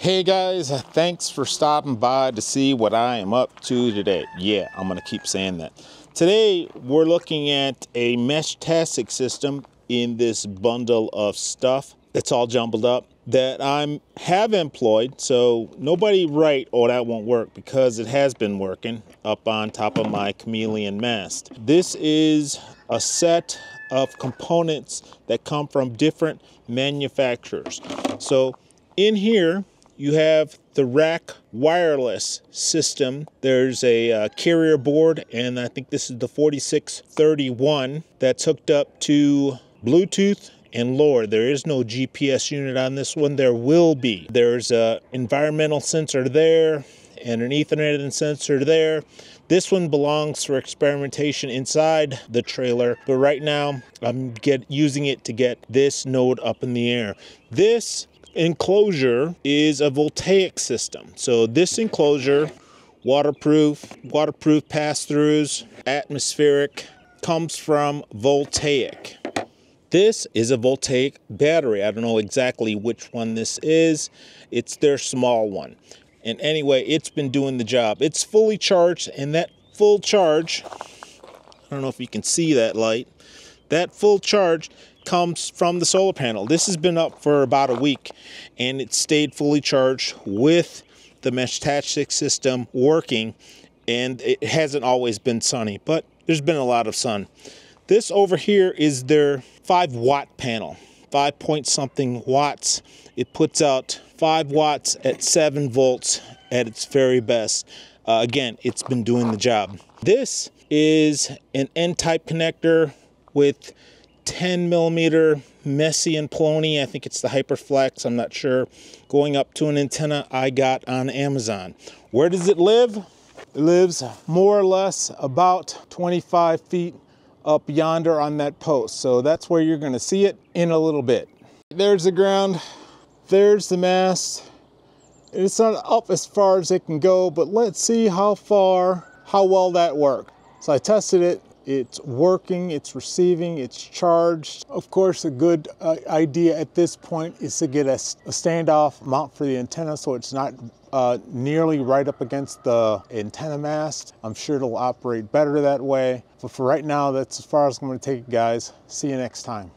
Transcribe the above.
Hey guys, thanks for stopping by to see what I am up to today. Yeah, I'm gonna keep saying that. Today, we're looking at a Meshtastic system in this bundle of stuff that's all jumbled up that I have employed. So nobody write, oh, that won't work because it has been working up on top of my chameleon mast. This is a set of components that come from different manufacturers. So in here, you have the RAK wireless system. There's a uh, carrier board, and I think this is the 4631 that's hooked up to Bluetooth and LoRa. There is no GPS unit on this one. There will be. There's a environmental sensor there and an Ethernet sensor there. This one belongs for experimentation inside the trailer, but right now I'm get using it to get this node up in the air. This enclosure is a voltaic system. So this enclosure, waterproof, waterproof pass-throughs, atmospheric, comes from Voltaic. This is a Voltaic battery. I don't know exactly which one this is. It's their small one. And anyway, it's been doing the job. It's fully charged and that full charge, I don't know if you can see that light, that full charge comes from the solar panel. This has been up for about a week and it stayed fully charged with the mesh Meshtastic system working and it hasn't always been sunny, but there's been a lot of sun. This over here is their 5 watt panel, 5 point something watts. It puts out 5 watts at 7 volts at its very best. Uh, again, it's been doing the job. This is an N-type connector with 10 millimeter Messi & Paoloni. I think it's the Hyperflex. I'm not sure. Going up to an antenna I got on Amazon. Where does it live? It lives more or less about 25 feet up yonder on that post. So that's where you're going to see it in a little bit. There's the ground. There's the mast. It's not up as far as it can go, but let's see how far, how well that worked. So I tested it it's working, it's receiving, it's charged. Of course, a good uh, idea at this point is to get a, a, standoff mount for the antenna so it's not uh, nearly right up against the antenna mast. I'm sure it'll operate better that way. But for right now, that's as far as I'm going to take it, guys. See you next time.